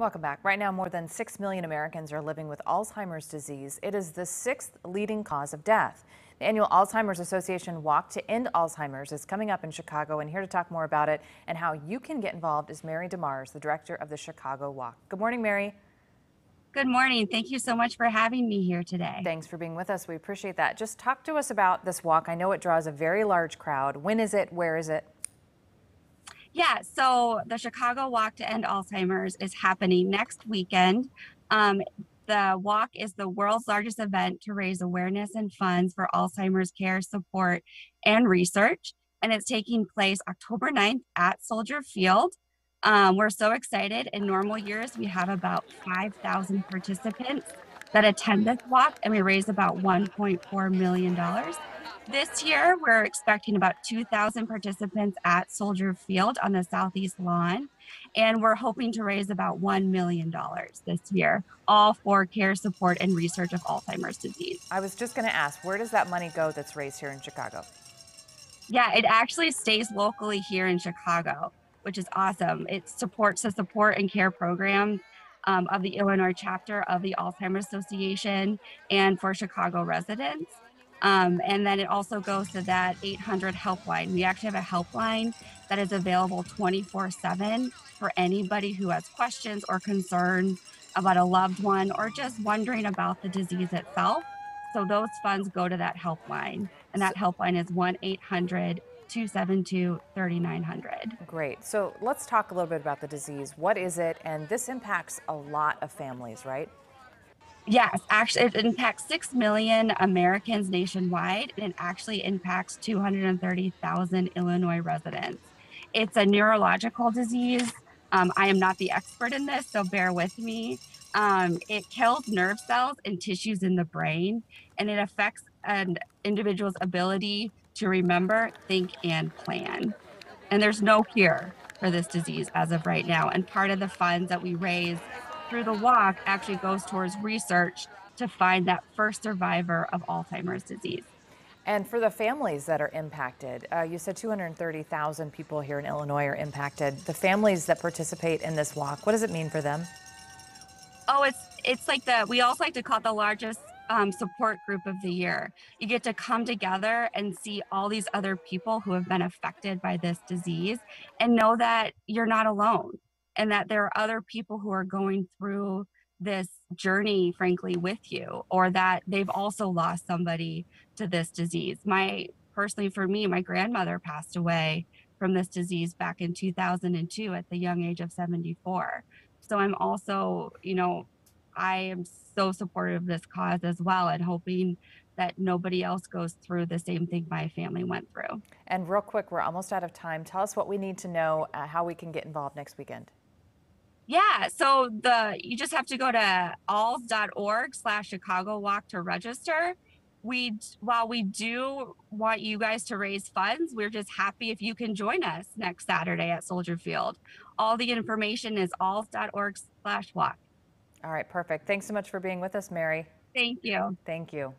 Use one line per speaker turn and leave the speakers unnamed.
Welcome back. Right now, more than 6 million Americans are living with Alzheimer's disease. It is the sixth leading cause of death. The annual Alzheimer's Association Walk to End Alzheimer's is coming up in Chicago, and here to talk more about it and how you can get involved is Mary DeMars, the director of the Chicago Walk. Good morning, Mary.
Good morning. Thank you so much for having me here today.
Thanks for being with us. We appreciate that. Just talk to us about this walk. I know it draws a very large crowd. When is it? Where is it?
Yeah, so the Chicago Walk to End Alzheimer's is happening next weekend. Um, the walk is the world's largest event to raise awareness and funds for Alzheimer's care support and research. And it's taking place October 9th at Soldier Field. Um, we're so excited. In normal years, we have about 5,000 participants that attend this walk, and we raise about $1.4 million. This year, we're expecting about 2,000 participants at Soldier Field on the southeast lawn, and we're hoping to raise about $1 million this year, all for care support and research of Alzheimer's disease.
I was just going to ask, where does that money go that's raised here in Chicago?
Yeah, it actually stays locally here in Chicago, which is awesome. It supports the support and care program um, of the Illinois chapter of the Alzheimer's Association and for Chicago residents. Um, and then it also goes to that 800 helpline. We actually have a helpline that is available 24 7 for anybody who has questions or concerns about a loved one or just wondering about the disease itself. So those funds go to that helpline. And that helpline is 1 800 272 3900.
Great. So let's talk a little bit about the disease. What is it? And this impacts a lot of families, right?
Yes, actually, it impacts 6 million Americans nationwide, and it actually impacts 230,000 Illinois residents. It's a neurological disease. Um, I am not the expert in this, so bear with me. Um, it kills nerve cells and tissues in the brain, and it affects an individual's ability to remember, think, and plan. And there's no cure for this disease as of right now. And part of the funds that we raise through the walk actually goes towards research to find that first survivor of Alzheimer's disease.
And for the families that are impacted, uh, you said 230,000 people here in Illinois are impacted. The families that participate in this walk, what does it mean for them?
Oh, it's it's like the we also like to call it the largest um, support group of the year. You get to come together and see all these other people who have been affected by this disease, and know that you're not alone and that there are other people who are going through this journey, frankly, with you, or that they've also lost somebody to this disease. My personally, for me, my grandmother passed away from this disease back in 2002 at the young age of 74. So I'm also, you know, I am so supportive of this cause as well and hoping that nobody else goes through the same thing my family went through.
And real quick, we're almost out of time. Tell us what we need to know, uh, how we can get involved next weekend.
Yeah, so the you just have to go to alz.org slash Chicago Walk to register. We while we do want you guys to raise funds, we're just happy if you can join us next Saturday at Soldier Field. All the information is alz.org slash walk.
All right, perfect. Thanks so much for being with us, Mary.
Thank you.
Thank you.